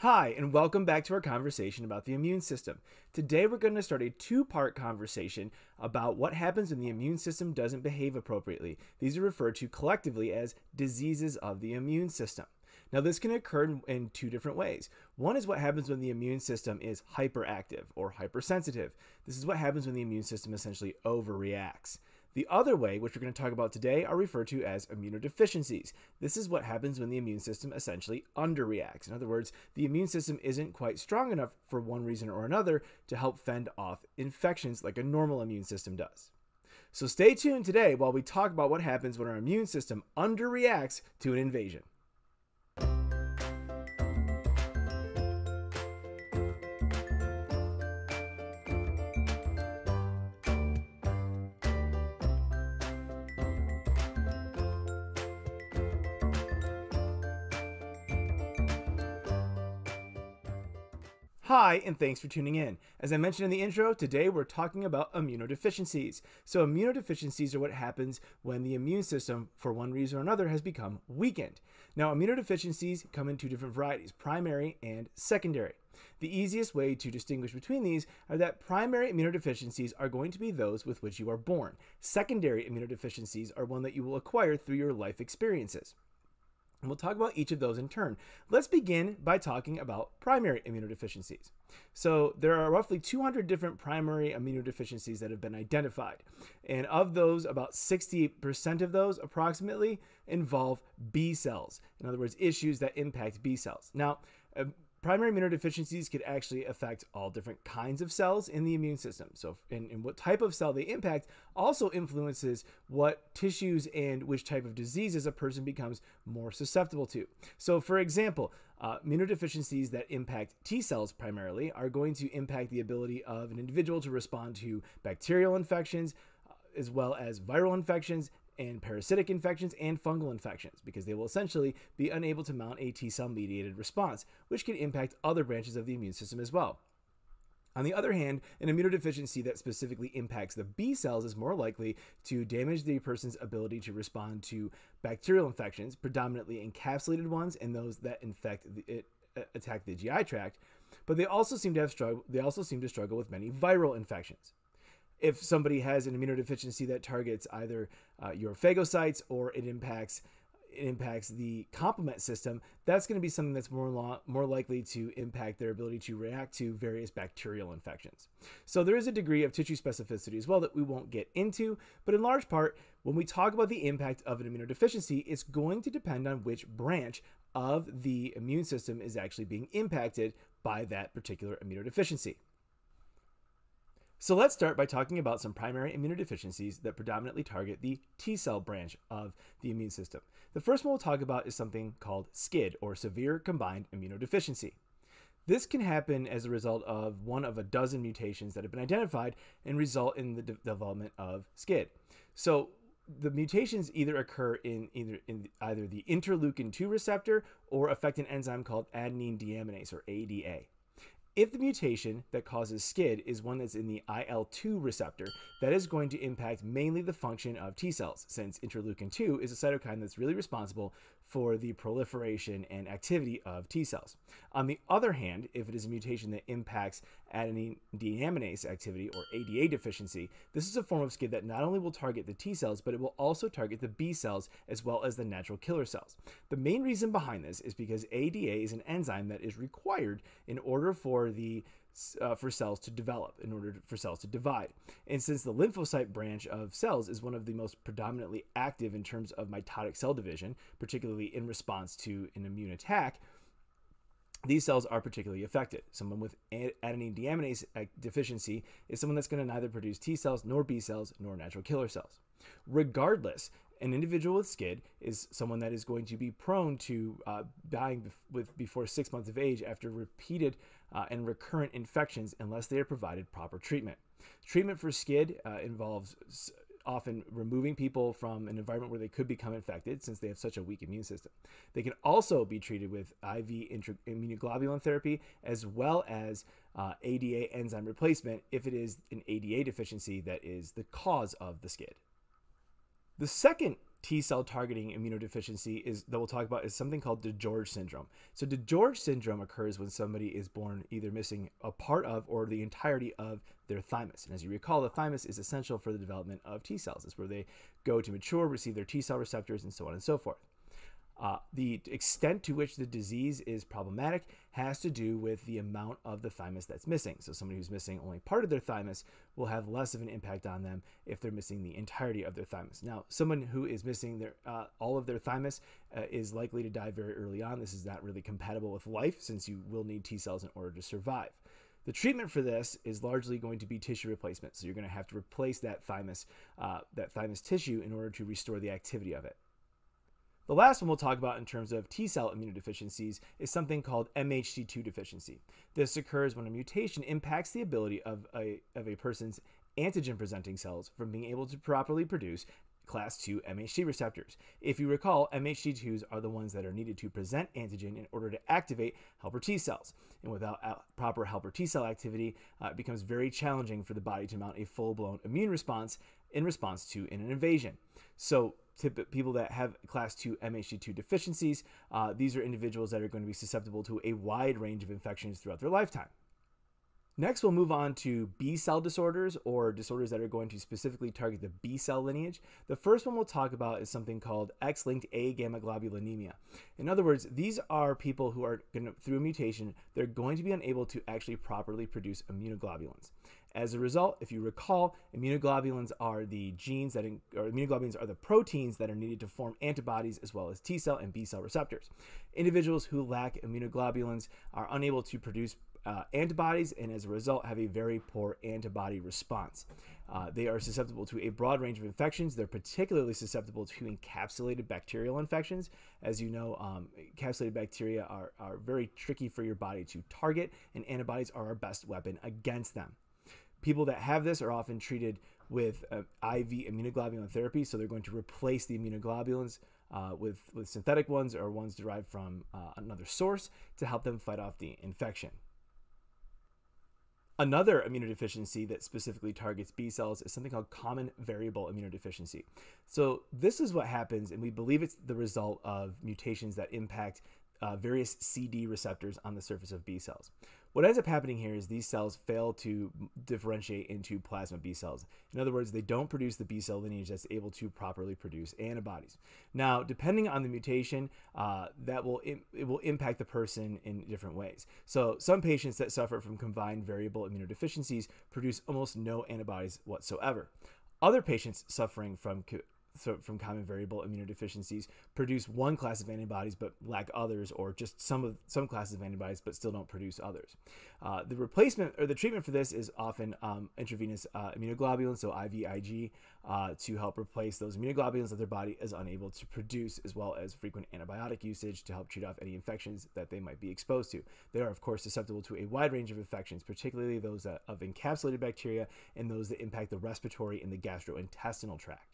Hi, and welcome back to our conversation about the immune system. Today, we're going to start a two part conversation about what happens when the immune system doesn't behave appropriately. These are referred to collectively as diseases of the immune system. Now, this can occur in, in two different ways. One is what happens when the immune system is hyperactive or hypersensitive. This is what happens when the immune system essentially overreacts. The other way, which we're going to talk about today, are referred to as immunodeficiencies. This is what happens when the immune system essentially underreacts. In other words, the immune system isn't quite strong enough for one reason or another to help fend off infections like a normal immune system does. So stay tuned today while we talk about what happens when our immune system underreacts to an invasion. Hi, and thanks for tuning in. As I mentioned in the intro, today we're talking about immunodeficiencies. So, immunodeficiencies are what happens when the immune system, for one reason or another, has become weakened. Now, immunodeficiencies come in two different varieties primary and secondary. The easiest way to distinguish between these are that primary immunodeficiencies are going to be those with which you are born. Secondary immunodeficiencies are one that you will acquire through your life experiences. And we'll talk about each of those in turn. Let's begin by talking about primary immunodeficiencies. So, there are roughly 200 different primary immunodeficiencies that have been identified. And of those, about 60% of those approximately involve B cells. In other words, issues that impact B cells. Now, um, primary immunodeficiencies could actually affect all different kinds of cells in the immune system. So, and, and, what type of cell they impact also influences what tissues and which type of diseases a person becomes more susceptible to. So, for example, uh, immunodeficiencies that impact T cells primarily are going to impact the ability of an individual to respond to bacterial infections, uh, as well as viral infections and parasitic infections and fungal infections because they will essentially be unable to mount a T cell mediated response, which can impact other branches of the immune system as well. On the other hand, an immunodeficiency that specifically impacts the B cells is more likely to damage the person's ability to respond to bacterial infections, predominantly encapsulated ones and those that infect the, it, uh, attack the GI tract. But they also seem to have struggle. They also seem to struggle with many viral infections if somebody has an immunodeficiency that targets either uh, your phagocytes or it impacts it impacts the complement system, that's going to be something that's more more likely to impact their ability to react to various bacterial infections. So there is a degree of tissue specificity as well that we won't get into, but in large part, when we talk about the impact of an immunodeficiency, it's going to depend on which branch of the immune system is actually being impacted by that particular immunodeficiency. So let's start by talking about some primary immunodeficiencies that predominantly target the T cell branch of the immune system. The first one we'll talk about is something called SCID, or Severe Combined Immunodeficiency. This can happen as a result of one of a dozen mutations that have been identified and result in the de development of SCID. So the mutations either occur in either in either the interleukin 2 receptor or affect an enzyme called adenine deaminase or ADA. If the mutation that causes SCID is one that's in the IL-2 receptor, that is going to impact mainly the function of T cells, since interleukin 2 is a cytokine that's really responsible for the proliferation and activity of T cells. On the other hand, if it is a mutation that impacts adenine deaminase activity or ADA deficiency, this is a form of SCID that not only will target the T cells, but it will also target the B cells as well as the natural killer cells. The main reason behind this is because ADA is an enzyme that is required in order for the uh, for cells to develop, in order for cells to divide. And since the lymphocyte branch of cells is one of the most predominantly active in terms of mitotic cell division, particularly in response to an immune attack, these cells are particularly affected. Someone with adenine deaminase deficiency is someone that's going to neither produce T cells, nor B cells, nor natural killer cells. Regardless, an individual with SCID is someone that is going to be prone to uh, dying bef- with before six months of age after repeated uh, and recurrent infections unless they are provided proper treatment. Treatment for SCID uh, involves often removing people from an environment where they could become infected since they have such a weak immune system. They can also be treated with IV immunoglobulin therapy as well as uh, ADA enzyme replacement if it is an ADA deficiency that is the cause of the SCID. The second T cell targeting immunodeficiency is that we'll talk about is something called DiGeorge syndrome. So DiGeorge syndrome occurs when somebody is born either missing a part of or the entirety of their thymus. And as you recall, the thymus is essential for the development of T cells. It's where they go to mature, receive their T cell receptors, and so on and so forth. Uh, the extent to which the disease is problematic has to do with the amount of the thymus that's missing. So, somebody who's missing only part of their thymus will have less of an impact on them if they're missing the entirety of their thymus. Now, someone who is missing their uh, all of their thymus uh, is likely to die very early on. This is not really compatible with life since you will need T cells in order to survive. The treatment for this is largely going to be tissue replacement. So you're going to have to replace that thymus, uh, that thymus tissue in order to restore the activity of it. The last one we'll talk about in terms of T cell immunodeficiencies is something called MHC2 deficiency. This occurs when a mutation impacts the ability of a, of a person's antigen presenting cells from being able to properly produce class 2 MHC receptors. If you recall, MHC2s are the ones that are needed to present antigen in order to activate helper T cells. And without proper helper T cell activity, uh, it becomes very challenging for the body to mount a full blown immune response in response to an invasion. So, people that have class 2 MHC2 deficiencies, uh, these are individuals that are going to be susceptible to a wide range of infections throughout their lifetime. Next, we'll move on to B cell disorders or disorders that are going to specifically target the B cell lineage. The first one we'll talk about is something called X linked A gamma globulinemia. In other words, these are people who are going to, through a mutation, they're going to be unable to actually properly produce immunoglobulins. As a result, if you recall, immunoglobulins are the genes that, in, or immunoglobulins are the proteins that are needed to form antibodies as well as T cell and B cell receptors. Individuals who lack immunoglobulins are unable to produce uh, antibodies and as a result have a very poor antibody response. Uh, they are susceptible to a broad range of infections. They're particularly susceptible to encapsulated bacterial infections. As you know, um, encapsulated bacteria are, are very tricky for your body to target, and antibodies are our best weapon against them. People that have this are often treated with uh, IV immunoglobulin therapy, so they're going to replace the immunoglobulins uh, with, with synthetic ones or ones derived from uh, another source to help them fight off the infection. Another immunodeficiency that specifically targets B cells is something called common variable immunodeficiency. So, this is what happens, and we believe it's the result of mutations that impact uh, various CD receptors on the surface of B cells. What ends up happening here is these cells fail to differentiate into plasma B cells. In other words, they don't produce the B cell lineage that's able to properly produce antibodies. Now, depending on the mutation, uh, that will it will impact the person in different ways. So, some patients that suffer from combined variable immunodeficiencies produce almost no antibodies whatsoever. Other patients suffering from from common variable immunodeficiencies produce one class of antibodies but lack others, or just some of some classes of antibodies but still don't produce others. Uh, the replacement or the treatment for this is often um, intravenous uh, immunoglobulins, so IVIG, uh, to help replace those immunoglobulins that their body is unable to produce, as well as frequent antibiotic usage to help treat off any infections that they might be exposed to. They are, of course, susceptible to a wide range of infections, particularly those of encapsulated bacteria and those that impact the respiratory and the gastrointestinal tract.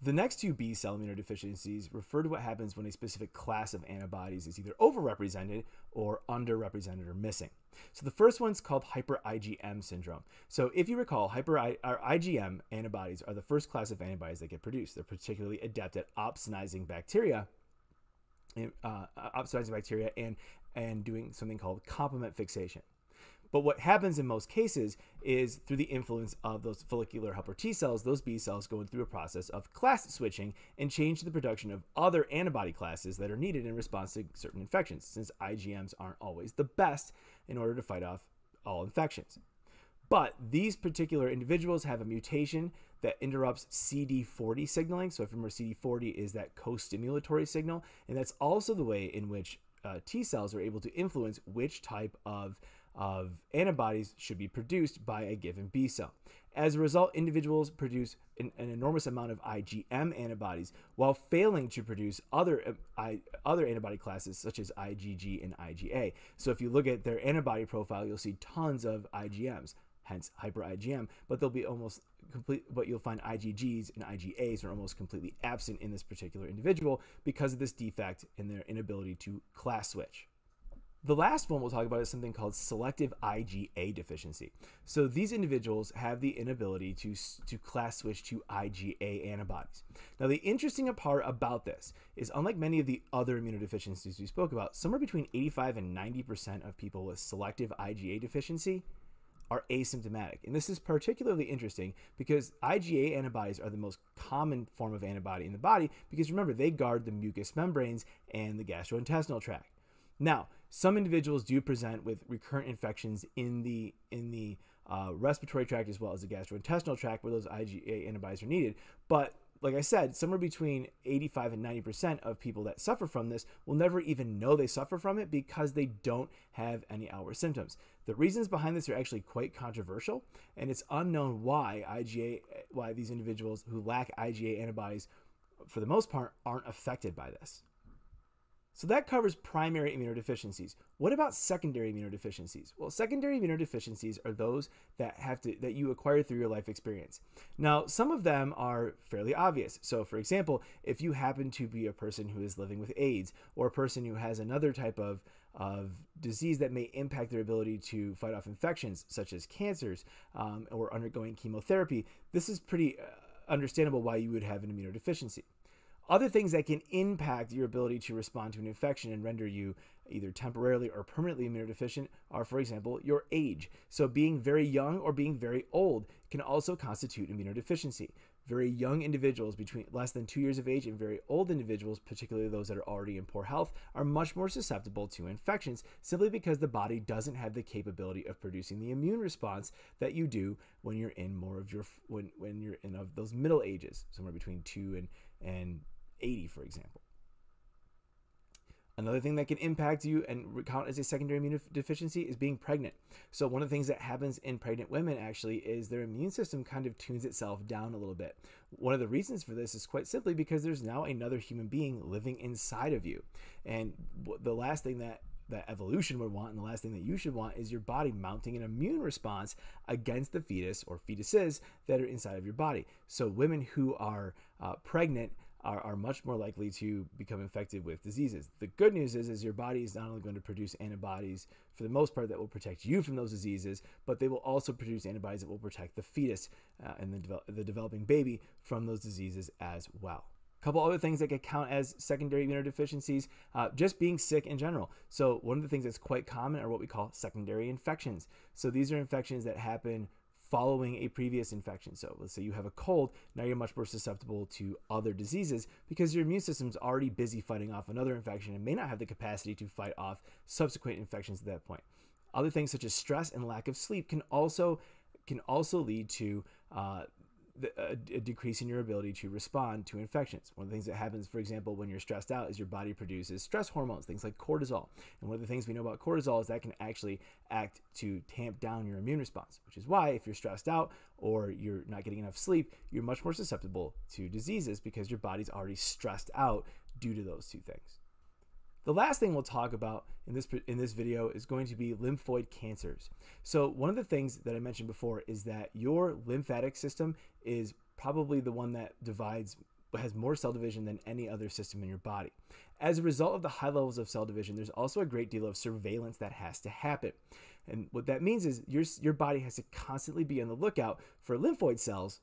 The next two B cell immunodeficiencies refer to what happens when a specific class of antibodies is either overrepresented or underrepresented or missing. So the first one's called hyper IgM syndrome. So if you recall, hyper IgM antibodies are the first class of antibodies that get produced. They're particularly adept at opsonizing bacteria, uh, opsonizing bacteria and and doing something called complement fixation. But what happens in most cases is through the influence of those follicular helper T cells, those B cells go through a process of class switching and change the production of other antibody classes that are needed in response to certain infections, since IgMs aren't always the best in order to fight off all infections. But these particular individuals have a mutation that interrupts CD40 signaling. So if you remember, CD40 is that co-stimulatory signal, and that's also the way in which uh, T cells are able to influence which type of of antibodies should be produced by a given B cell. As a result, individuals produce an, an enormous amount of IgM antibodies while failing to produce other, uh, I, other antibody classes such as IgG and IgA. So if you look at their antibody profile, you'll see tons of IgMs, hence hyper IgM, but they'll be almost complete but you'll find IgGs and IgAs are almost completely absent in this particular individual because of this defect in their inability to class switch. The last one we'll talk about is something called selective IgA deficiency. So these individuals have the inability to, to class switch to IgA antibodies. Now, the interesting part about this is unlike many of the other immunodeficiencies we spoke about, somewhere between 85 and 90% of people with selective IgA deficiency are asymptomatic. And this is particularly interesting because IgA antibodies are the most common form of antibody in the body because remember, they guard the mucous membranes and the gastrointestinal tract. Now, some individuals do present with recurrent infections in the in the uh, respiratory tract as well as the gastrointestinal tract where those IgA antibodies are needed. But like I said, somewhere between 85 and 90% of people that suffer from this will never even know they suffer from it because they don't have any outward symptoms. The reasons behind this are actually quite controversial, and it's unknown why IgA, why these individuals who lack IgA antibodies, for the most part, aren't affected by this. So that covers primary immunodeficiencies. What about secondary immunodeficiencies? Well, secondary immunodeficiencies are those that have to that you acquire through your life experience. Now, some of them are fairly obvious. So, for example, if you happen to be a person who is living with AIDS or a person who has another type of of disease that may impact their ability to fight off infections, such as cancers um, or undergoing chemotherapy, this is pretty uh, understandable why you would have an immunodeficiency. Other things that can impact your ability to respond to an infection and render you either temporarily or permanently immunodeficient are, for example, your age. So, being very young or being very old can also constitute immunodeficiency. Very young individuals between less than two years of age and very old individuals, particularly those that are already in poor health, are much more susceptible to infections simply because the body doesn't have the capability of producing the immune response that you do when you're in more of your when when you're in of those middle ages, somewhere between two and and 80, for example. Another thing that can impact you and count as a secondary immune deficiency is being pregnant. So, one of the things that happens in pregnant women actually is their immune system kind of tunes itself down a little bit. One of the reasons for this is quite simply because there's now another human being living inside of you. And the last thing that that evolution would want and the last thing that you should want is your body mounting an immune response against the fetus or fetuses that are inside of your body. So, women who are uh, pregnant are, are much more likely to become infected with diseases. The good news is, is your body is not only going to produce antibodies for the most part that will protect you from those diseases, but they will also produce antibodies that will protect the fetus uh, and the, the developing baby from those diseases as well. A couple other things that could count as secondary immunodeficiencies, uh, just being sick in general. So, one of the things that's quite common are what we call secondary infections. So, these are infections that happen following a previous infection. So let's say you have a cold, now you're much more susceptible to other diseases because your immune system's already busy fighting off another infection and may not have the capacity to fight off subsequent infections at that point. Other things such as stress and lack of sleep can also can also lead to uh, a, a decrease in your ability to respond to infections. One of the things that happens, for example, when you're stressed out, is your body produces stress hormones, things like cortisol. And one of the things we know about cortisol is that can actually act to tamp down your immune response, which is why if you're stressed out or you're not getting enough sleep, you're much more susceptible to diseases because your body's already stressed out due to those two things. The last thing we'll talk about in this in this video is going to be lymphoid cancers. So one of the things that I mentioned before is that your lymphatic system is probably the one that divides has more cell division than any other system in your body. As a result of the high levels of cell division, there's also a great deal of surveillance that has to happen. And what that means is your, your body has to constantly be on the lookout for lymphoid cells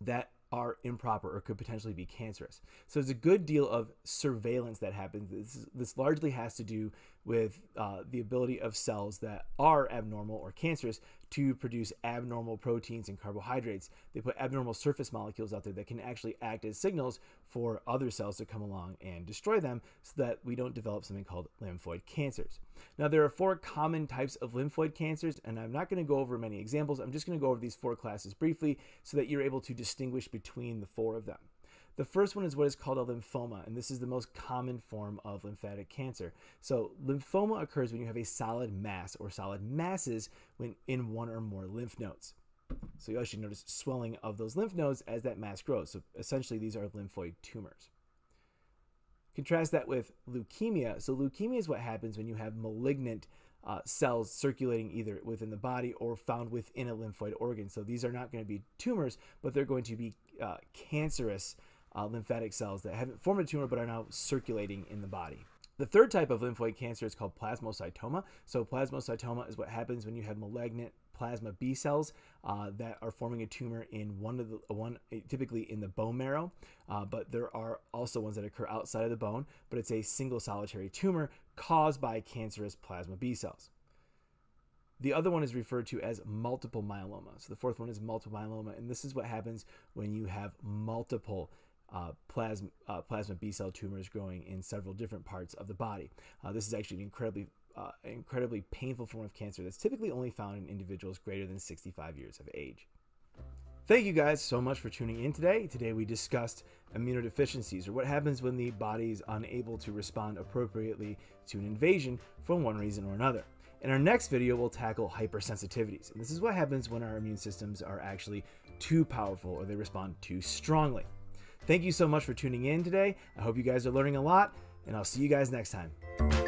that are improper or could potentially be cancerous. So there's a good deal of surveillance that happens. This, this largely has to do with uh, the ability of cells that are abnormal or cancerous to produce abnormal proteins and carbohydrates. They put abnormal surface molecules out there that can actually act as signals for other cells to come along and destroy them so that we don't develop something called lymphoid cancers. Now, there are four common types of lymphoid cancers, and I'm not going to go over many examples. I'm just going to go over these four classes briefly so that you're able to distinguish between the four of them. The first one is what is called a lymphoma, and this is the most common form of lymphatic cancer. So, lymphoma occurs when you have a solid mass or solid masses when in one or more lymph nodes. So, you actually notice swelling of those lymph nodes as that mass grows. So, essentially, these are lymphoid tumors. Contrast that with leukemia. So, leukemia is what happens when you have malignant uh, cells circulating either within the body or found within a lymphoid organ. So, these are not going to be tumors, but they're going to be uh, cancerous uh, lymphatic cells that haven't formed a tumor but are now circulating in the body. The third type of lymphoid cancer is called plasmacytoma. So, plasmacytoma is what happens when you have malignant plasma B cells uh, that are forming a tumor in one of the one typically in the bone marrow, uh, but there are also ones that occur outside of the bone. But it's a single solitary tumor caused by cancerous plasma B cells. The other one is referred to as multiple myeloma. So the fourth one is multiple myeloma, and this is what happens when you have multiple uh, plasma, uh, plasma B cell tumors growing in several different parts of the body. Uh, this is actually an incredibly uh, incredibly painful form of cancer that's typically only found in individuals greater than 65 years of age. Thank you guys so much for tuning in today. Today we discussed immunodeficiencies, or what happens when the body is unable to respond appropriately to an invasion for one reason or another. In our next video, we'll tackle hypersensitivities. And this is what happens when our immune systems are actually too powerful or they respond too strongly. Thank you so much for tuning in today. I hope you guys are learning a lot, and I'll see you guys next time.